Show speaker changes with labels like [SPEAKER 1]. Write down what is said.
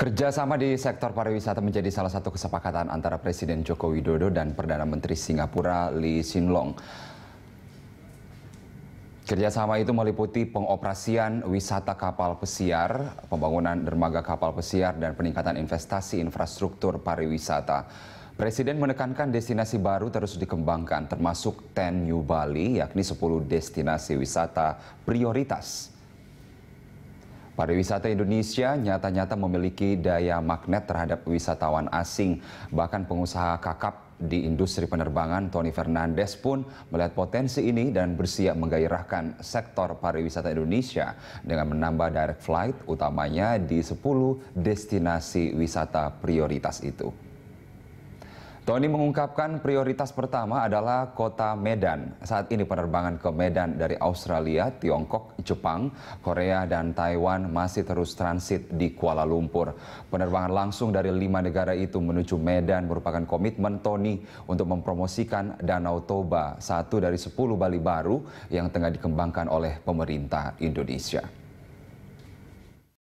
[SPEAKER 1] Kerjasama di sektor pariwisata menjadi salah satu kesepakatan antara Presiden Joko Widodo dan Perdana Menteri Singapura Lee Hsien Loong. Kerjasama itu meliputi pengoperasian wisata kapal pesiar, pembangunan dermaga kapal pesiar, dan peningkatan investasi infrastruktur pariwisata. Presiden menekankan destinasi baru terus dikembangkan, termasuk Ten New Bali, yakni 10 destinasi wisata prioritas. Pariwisata Indonesia nyata-nyata memiliki daya magnet terhadap wisatawan asing. Bahkan pengusaha kakap di industri penerbangan Tony Fernandes pun melihat potensi ini dan bersiap menggairahkan sektor pariwisata Indonesia dengan menambah direct flight utamanya di 10 destinasi wisata prioritas itu. Tony mengungkapkan prioritas pertama adalah kota Medan. Saat ini penerbangan ke Medan dari Australia, Tiongkok, Jepang, Korea, dan Taiwan masih terus transit di Kuala Lumpur. Penerbangan langsung dari lima negara itu menuju Medan merupakan komitmen Tony untuk mempromosikan Danau Toba, satu dari sepuluh Bali baru yang tengah dikembangkan oleh pemerintah Indonesia.